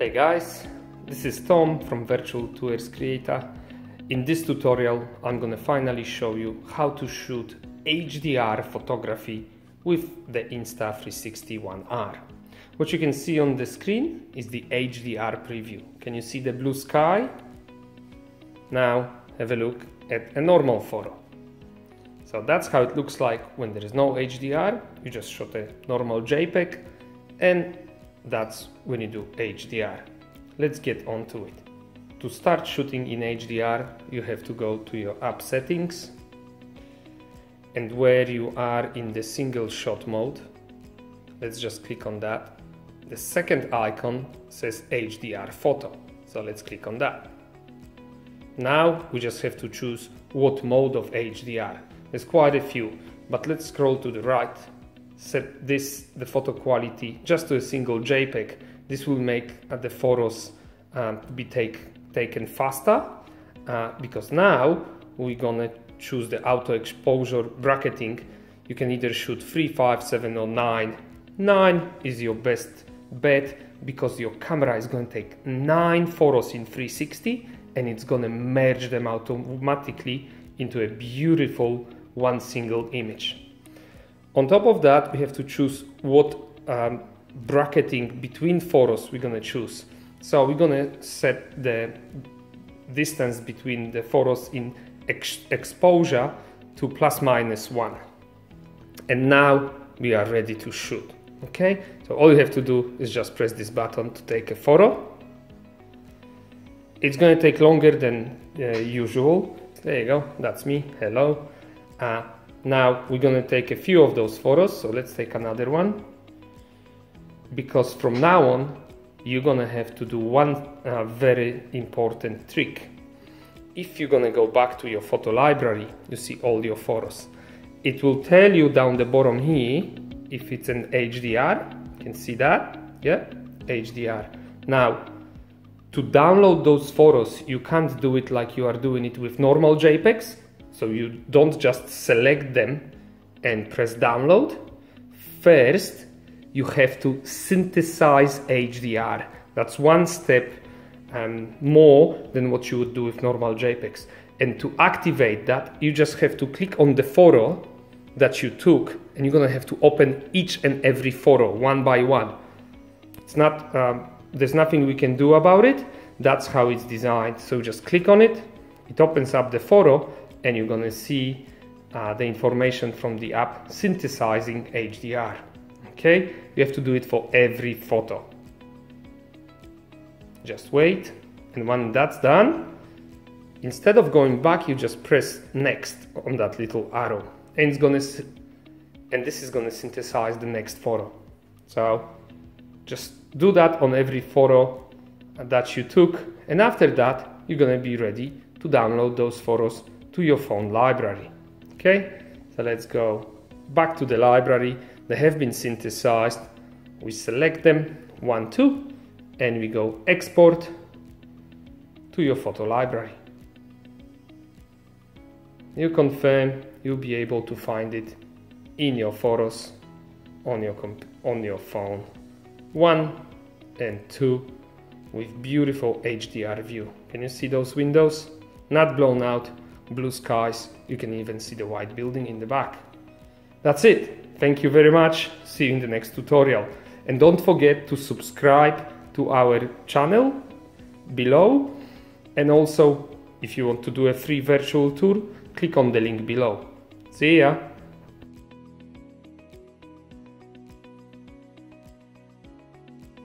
Hey guys, this is Tom from Virtual Tours Creator. In this tutorial I'm gonna finally show you how to shoot HDR photography with the Insta360 ONE R. What you can see on the screen is the HDR preview. Can you see the blue sky? Now have a look at a normal photo. So that's how it looks like when there is no HDR. You just shot a normal JPEG and that's when you do HDR. Let's get on to it. To start shooting in HDR, you have to go to your app settings and where you are in the single shot mode, let's just click on that. The second icon says HDR photo, so let's click on that. Now we just have to choose what mode of HDR. There's quite a few, but let's scroll to the right. Set this, the photo quality, just to a single JPEG. This will make uh, the photos um, be take, taken faster uh, because now we're gonna choose the auto exposure bracketing. You can either shoot 3, 5, 7 or 9. 9 is your best bet because your camera is to take 9 photos in 360 and it's to merge them automatically into a beautiful one single image. On top of that, we have to choose what um, bracketing between photos we're to choose. So we're to set the distance between the photos in ex exposure to plus minus one. And now we are ready to shoot. Okay, so all you have to do is just press this button to take a photo. It's to take longer than uh, usual. There you go, that's me, hello. Uh, now we're gonna take a few of those photos, so let's take another one. Because from now on, you're gonna have to do one uh, very important trick. If you're gonna go back to your photo library, you see all your photos. It will tell you down the bottom here if it's an HDR. You can see that, yeah, HDR. Now, to download those photos, you can't do it like you are doing it with normal JPEGs. So you don't just select them and press download. First, you have to synthesize HDR. That's one step um, more than what you would do with normal JPEGs. And to activate that, you just have to click on the photo that you took and you're gonna have to open each and every photo one by one. It's not, um, there's nothing we can do about it. That's how it's designed. So just click on it, it opens up the photo and you're gonna see uh, the information from the app synthesizing HDR. Okay, you have to do it for every photo. Just wait, and when that's done, instead of going back, you just press next on that little arrow, and it's gonna, and this is gonna synthesize the next photo. So just do that on every photo that you took, and after that, you're gonna be ready to download those photos to your phone library. Okay, so let's go back to the library. They have been synthesized. We select them, one, two, and we go export to your photo library. You confirm you'll be able to find it in your photos on your on your phone. One and two with beautiful HDR view. Can you see those windows? Not blown out, blue skies, you can even see the white building in the back. That's it. Thank you very much. See you in the next tutorial. And don't forget to subscribe to our channel below. And also, if you want to do a free virtual tour, click on the link below. See ya!